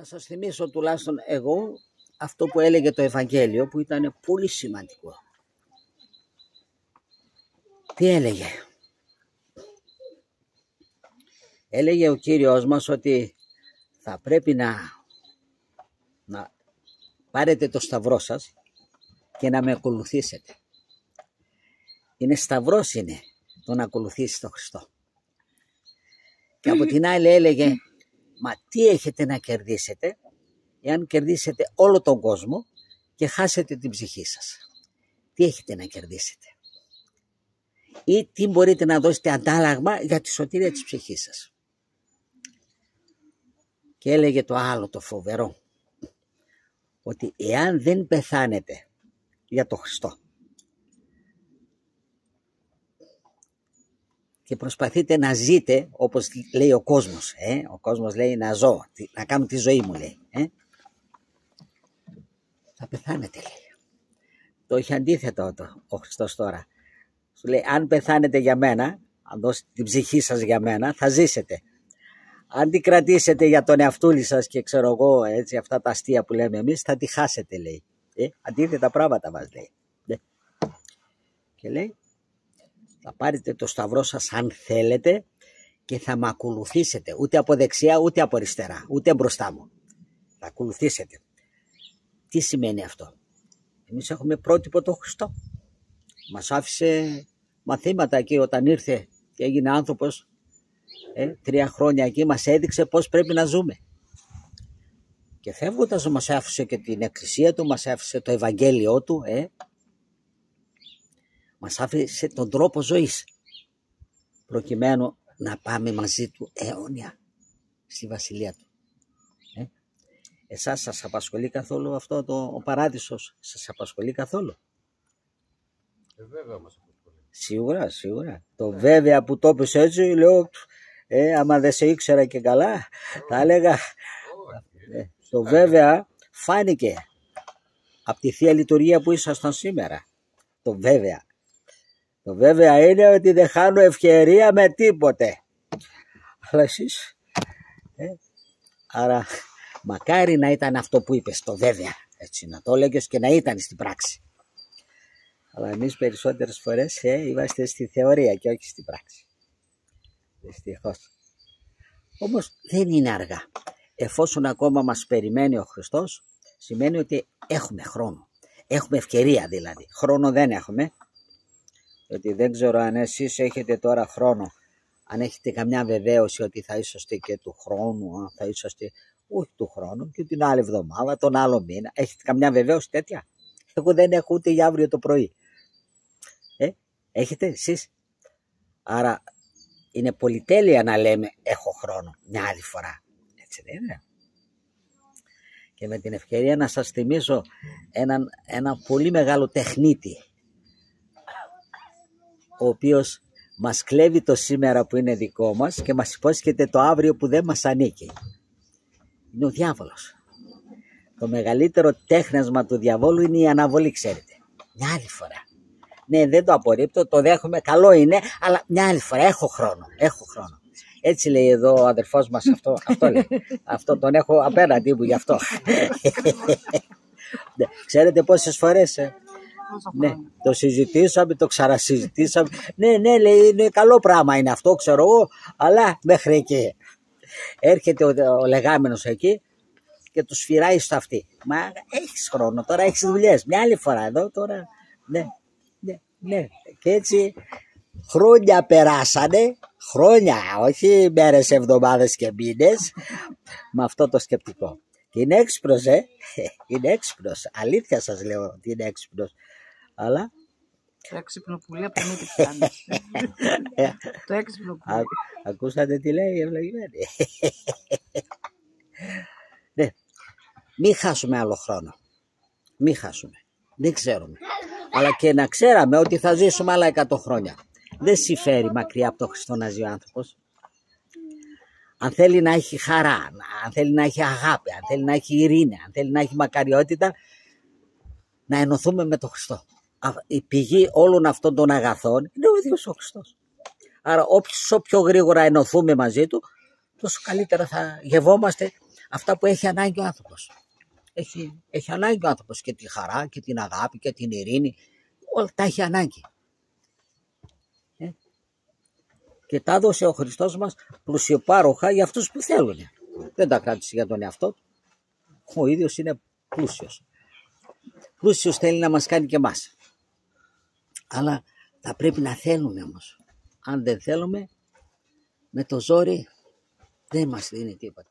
Να σας θυμίσω τουλάχιστον εγώ αυτό που έλεγε το Ευαγγέλιο που ήταν πολύ σημαντικό. Τι έλεγε; Έλεγε ο Κύριος μας ότι θα πρέπει να, να πάρετε το σταυρό σας και να με ακολουθήσετε. Είναι σταυρός είναι το να ακολουθήσεις τον Χριστό. Και από την άλλη έλεγε, μα τι έχετε να κερδίσετε εάν κερδίσετε όλο τον κόσμο και χάσετε την ψυχή σας; Τι έχετε να κερδίσετε; Ή τι μπορείτε να δώσετε αντάλλαγμα για τη σωτηρία της ψυχής σας; Και έλεγε το άλλο το φοβερό. Ότι εάν δεν πεθάνετε για το Χριστό και προσπαθείτε να ζείτε όπως λέει ο κόσμος. Ε; Ο κόσμος λέει να ζω, να κάνω τη ζωή μου λέει. Ε; Θα πεθάνετε λέει. Το έχει αντίθετο το, ο Χριστός τώρα. Σου λέει αν πεθάνετε για μένα, αν δώσετε την ψυχή σας για μένα, θα ζήσετε. Αν την κρατήσετε για τον εαυτούλη σας και ξέρω εγώ έτσι αυτά τα αστεία που λέμε εμείς, θα τη χάσετε λέει. Ε; Αντίθετα πράγματα μας λέει. Ναι. Και λέει θα πάρετε το σταυρό σας αν θέλετε και θα με ακολουθήσετε ούτε από δεξιά ούτε από αριστερά ούτε μπροστά μου. Θα ακολουθήσετε. Τι σημαίνει αυτό; Εμείς έχουμε πρότυπο το Χριστό. Μας άφησε μαθήματα εκεί όταν ήρθε και έγινε άνθρωπος ε, τρία χρόνια εκεί μας έδειξε πώς πρέπει να ζούμε. Και φεύγοντας μας άφησε και την εκκλησία του, μας άφησε το Ευαγγέλιο του, ε, μας άφησε τον τρόπο ζωής προκειμένου να πάμε μαζί του αιώνια στη βασιλεία του. Ε; Εσάς σας απασχολεί καθόλου αυτό το, ο παράδεισος, σας απασχολεί καθόλου; Ε, βέβαια μας απασχολεί. Σίγουρα, σίγουρα. Το βέβαια που το είπες έτσι, λέω, ε, άμα δεν σε ήξερα και καλά, θα έλεγα, ε, το βέβαια φάνηκε από τη Θεία Λειτουργία που ήσασταν σήμερα. Το βέβαια. Το βέβαια είναι ότι δεν χάνω ευκαιρία με τίποτε. Αλλά εσείς, ε, άρα μακάρι να ήταν αυτό που είπες, το βέβαια. Έτσι, να το έλεγες και να ήταν στην πράξη. Αλλά εμείς περισσότερες φορές ε, είμαστε στη θεωρία και όχι στην πράξη. Δυστυχώς. Όμως δεν είναι αργά. Εφόσον ακόμα μας περιμένει ο Χριστός, σημαίνει ότι έχουμε χρόνο. Έχουμε ευκαιρία δηλαδή. Χρόνο δεν έχουμε, ότι δεν ξέρω αν εσείς έχετε τώρα χρόνο, αν έχετε καμιά βεβαίωση ότι θα είσαστε και του χρόνου, αν θα είσαστε όχι του χρόνου και την άλλη εβδομάδα, τον άλλο μήνα. Έχετε καμιά βεβαίωση τέτοια; Εγώ δεν έχω ούτε για αύριο το πρωί. Ε, έχετε εσείς; Άρα είναι πολυτέλεια να λέμε έχω χρόνο μια άλλη φορά. Έτσι δεν είναι. Και με την ευκαιρία να σας θυμίσω έναν, ένα πολύ μεγάλο τεχνίτη ο οποίος μας κλέβει το σήμερα που είναι δικό μας και μας υπόσχεται το αύριο που δεν μας ανήκει. Είναι ο διάβολος. Το μεγαλύτερο τέχνασμα του διαβόλου είναι η αναβολή, ξέρετε. Μια άλλη φορά. Ναι, δεν το απορρίπτω, το δέχομαι, καλό είναι, αλλά μια άλλη φορά, έχω χρόνο, έχω χρόνο. Έτσι λέει εδώ ο αδερφός μας αυτό, αυτό λέει. αυτό τον έχω απέναντί μου γι' αυτό. Ναι, ξέρετε πόσες φορές ε, ναι, το συζητήσαμε, το ξανασυζητήσαμε. Ναι, ναι, λέει, είναι καλό πράγμα είναι αυτό, ξέρω εγώ, αλλά μέχρι εκεί. Έρχεται ο, ο λεγάμενος εκεί και τους σφυράει στο αυτή. Μα έχεις χρόνο, τώρα έχεις δουλειές. Μια άλλη φορά εδώ, τώρα, ναι, ναι, ναι. Και έτσι χρόνια περάσανε, χρόνια, όχι μέρες, εβδομάδες και μήνες, με αυτό το σκεπτικό. Και είναι έξυπνος, ε. Είναι έξυπνος. Αλήθεια σας λέω ότι είναι έξυπνος αλλά... Το έξυπνο πουλί από μη πιάνεις. Το έξυπνο πουλί. Ακούσατε τι λέει ευλογημένη. ναι. Μην χάσουμε άλλο χρόνο. Μην χάσουμε. Δεν ξέρουμε. Αλλά και να ξέραμε ότι θα ζήσουμε άλλα 100 χρόνια. Δεν συμφέρει μακριά από το Χριστό να ζει ο άνθρωπος. Αν θέλει να έχει χαρά, αν θέλει να έχει αγάπη, αν θέλει να έχει ειρήνη, αν θέλει να έχει μακαριότητα, να ενωθούμε με τον Χριστό η πηγή όλων αυτών των αγαθών είναι ο ίδιος ο Χριστός. Άρα όσο πιο γρήγορα ενωθούμε μαζί του, τόσο καλύτερα θα γευόμαστε αυτά που έχει ανάγκη ο άνθρωπος. Έχει, έχει ανάγκη ο άνθρωπος και τη χαρά και την αγάπη και την ειρήνη. Όλα τα έχει ανάγκη. Ε; Και τα έδωσε ο Χριστός μας πλουσιοπάροχα για αυτούς που θέλουν. Δεν τα κράτησε για τον εαυτό του. Ο ίδιος είναι πλούσιος. Πλούσιος θέλει να μας κάνει και εμάς. Αλλά θα πρέπει να θέλουμε όμως. Αν δεν θέλουμε, με το ζόρι δεν μας δίνει τίποτα.